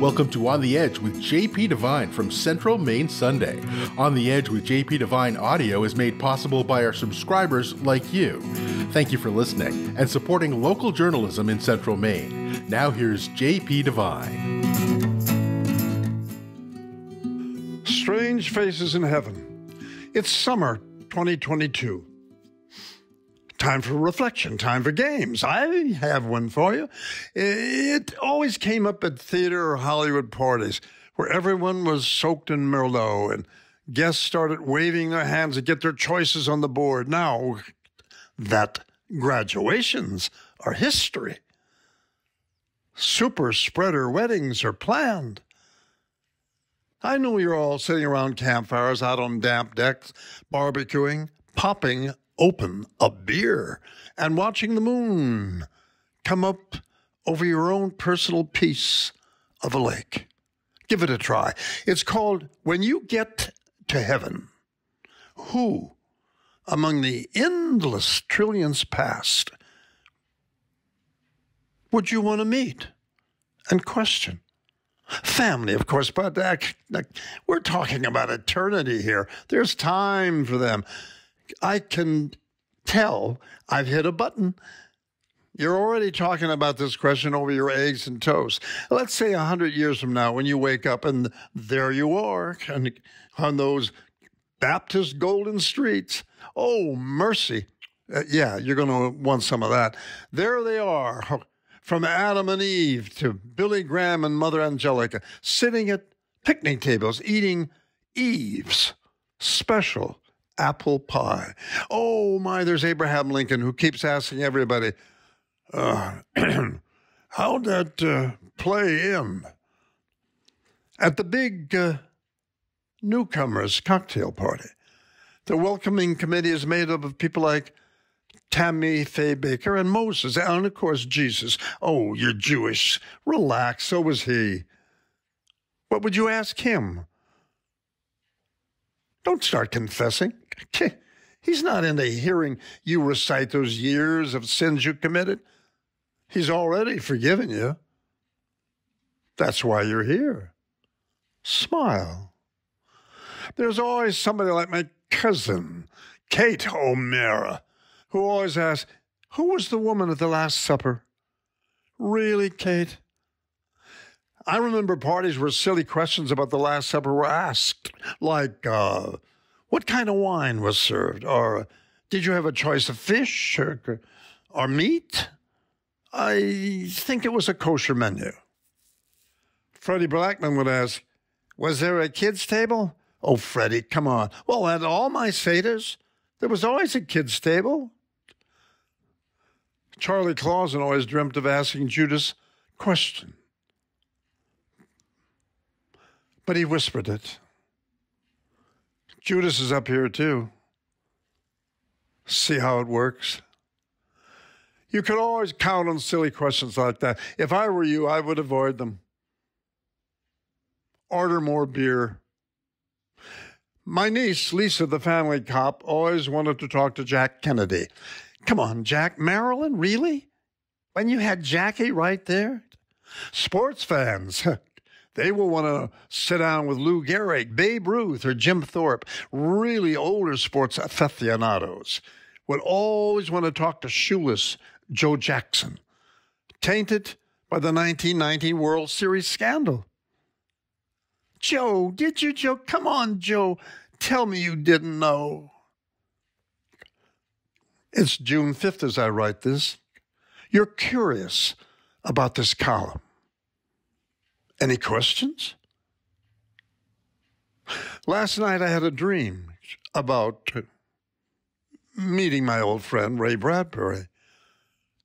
Welcome to On the Edge with JP Devine from Central Maine Sunday. On the Edge with JP Devine audio is made possible by our subscribers like you. Thank you for listening and supporting local journalism in Central Maine. Now here's JP Devine. Strange Faces in Heaven. It's summer 2022. Time for reflection, time for games. I have one for you. It always came up at theater or Hollywood parties where everyone was soaked in Merlot and guests started waving their hands to get their choices on the board. Now that graduations are history, super spreader weddings are planned. I know you're all sitting around campfires out on damp decks, barbecuing, popping open a beer and watching the moon come up over your own personal piece of a lake. Give it a try. It's called When You Get to Heaven. Who among the endless trillions past would you want to meet and question? Family, of course, but uh, we're talking about eternity here. There's time for them. I can tell I've hit a button. You're already talking about this question over your eggs and toast. Let's say a hundred years from now, when you wake up and there you are and on those Baptist golden streets. Oh, mercy. Uh, yeah, you're going to want some of that. There they are, from Adam and Eve to Billy Graham and Mother Angelica, sitting at picnic tables eating Eve's special apple pie. Oh my, there's Abraham Lincoln who keeps asking everybody, uh, how'd that uh, play in? At the big uh, newcomers cocktail party, the welcoming committee is made up of people like Tammy Faye Bakker and Moses, and of course Jesus. Oh, you're Jewish. Relax, so was he. What would you ask him? Don't start confessing. He's not into hearing you recite those years of sins you committed. He's already forgiven you. That's why you're here. Smile. There's always somebody like my cousin, Kate O'Meara, who always asks, Who was the woman at the Last Supper? Really, Kate? I remember parties where silly questions about the Last Supper were asked, like, uh, what kind of wine was served? Or did you have a choice of fish or, or meat? I think it was a kosher menu. Freddie Blackman would ask, Was there a kid's table? Oh, Freddie, come on. Well, at all my Seder's, there was always a kid's table. Charlie Clausen always dreamt of asking Judas question. But he whispered it. Judas is up here too. See how it works? You can always count on silly questions like that. If I were you, I would avoid them. Order more beer. My niece, Lisa, the family cop, always wanted to talk to Jack Kennedy. Come on, Jack. Marilyn, really? When you had Jackie right there? Sports fans. They will want to sit down with Lou Gehrig, Babe Ruth, or Jim Thorpe. Really older sports aficionados would always want to talk to shoeless Joe Jackson, tainted by the 1990 World Series scandal. Joe, did you, Joe? Come on, Joe. Tell me you didn't know. It's June 5th as I write this. You're curious about this column. Any questions? Last night I had a dream about meeting my old friend Ray Bradbury,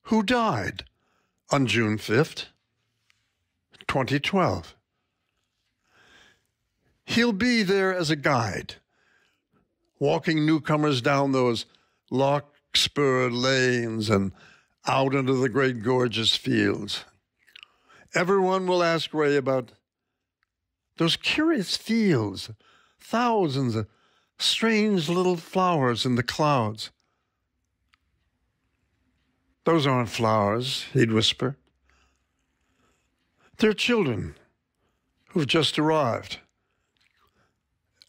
who died on June 5th, 2012. He'll be there as a guide, walking newcomers down those larkspur lanes and out into the great gorgeous fields. Everyone will ask Ray about those curious fields, thousands of strange little flowers in the clouds. Those aren't flowers, he'd whisper. They're children who've just arrived.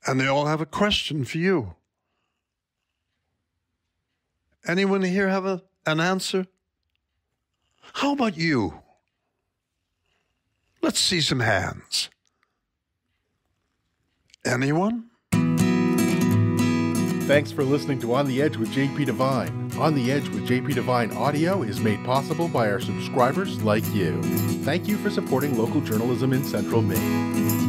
And they all have a question for you. Anyone here have a, an answer? How about you? Let's see some hands. Anyone? Thanks for listening to On the Edge with JP Devine. On the Edge with JP Devine audio is made possible by our subscribers like you. Thank you for supporting local journalism in Central Maine.